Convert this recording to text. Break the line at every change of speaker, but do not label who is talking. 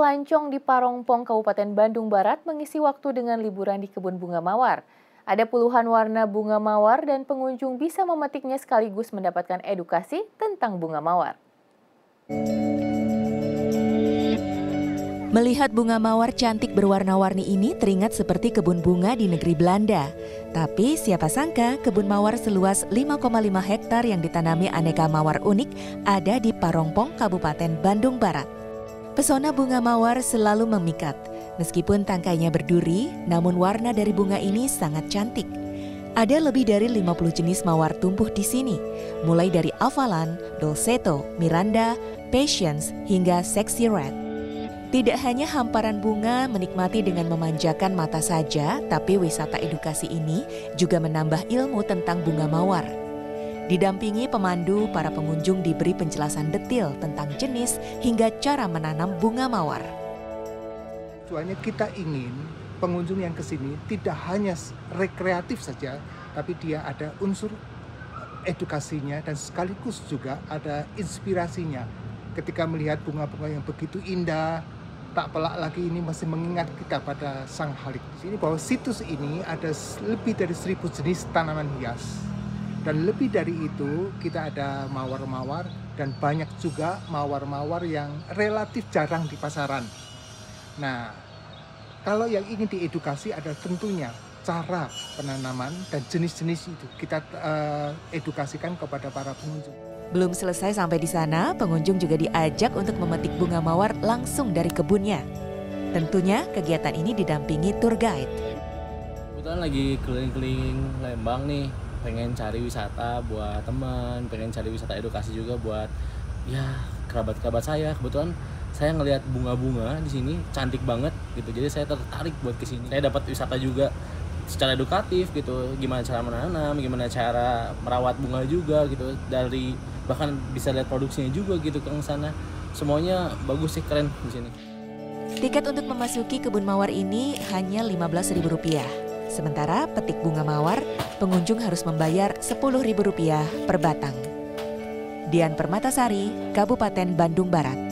pelancong di Parongpong, Kabupaten Bandung Barat mengisi waktu dengan liburan di kebun bunga mawar. Ada puluhan warna bunga mawar dan pengunjung bisa memetiknya sekaligus mendapatkan edukasi tentang bunga mawar.
Melihat bunga mawar cantik berwarna-warni ini teringat seperti kebun bunga di negeri Belanda. Tapi siapa sangka kebun mawar seluas 5,5 hektar yang ditanami aneka mawar unik ada di Parongpong, Kabupaten Bandung Barat. Pesona bunga mawar selalu memikat. Meskipun tangkainya berduri, namun warna dari bunga ini sangat cantik. Ada lebih dari 50 jenis mawar tumbuh di sini, mulai dari Avalan, Dolcetto, Miranda, Patience, hingga Sexy Red. Tidak hanya hamparan bunga menikmati dengan memanjakan mata saja, tapi wisata edukasi ini juga menambah ilmu tentang bunga mawar. Didampingi pemandu, para pengunjung diberi penjelasan detail tentang jenis hingga cara menanam bunga mawar.
Tujuannya kita ingin pengunjung yang ke sini tidak hanya rekreatif saja, tapi dia ada unsur edukasinya dan sekaligus juga ada inspirasinya. Ketika melihat bunga-bunga yang begitu indah, tak pelak lagi ini masih mengingat kita pada sang halik. Ini bahwa situs ini ada lebih dari seribu jenis tanaman hias dan lebih dari itu kita ada mawar-mawar dan banyak juga mawar-mawar yang relatif jarang di pasaran. Nah, kalau yang ingin diedukasi ada tentunya cara penanaman dan jenis-jenis itu kita uh, edukasikan kepada para pengunjung.
Belum selesai sampai di sana, pengunjung juga diajak untuk memetik bunga mawar langsung dari kebunnya. Tentunya kegiatan ini didampingi tour guide.
Kebetulan lagi keliling-keliling Lembang nih, pengen cari wisata buat teman pengen cari wisata edukasi juga buat ya kerabat-kerabat saya. Kebetulan saya ngelihat bunga-bunga di sini cantik banget gitu jadi saya tertarik buat ke sini saya dapat wisata juga secara edukatif gitu gimana cara menanam gimana cara merawat bunga juga gitu dari bahkan bisa lihat produksinya juga gitu ke sana. Semuanya bagus sih keren di sini.
Tiket untuk memasuki kebun mawar ini hanya Rp15.000. Sementara petik bunga mawar, pengunjung harus membayar Rp10.000 per batang. Dian Permatasari, Kabupaten Bandung Barat.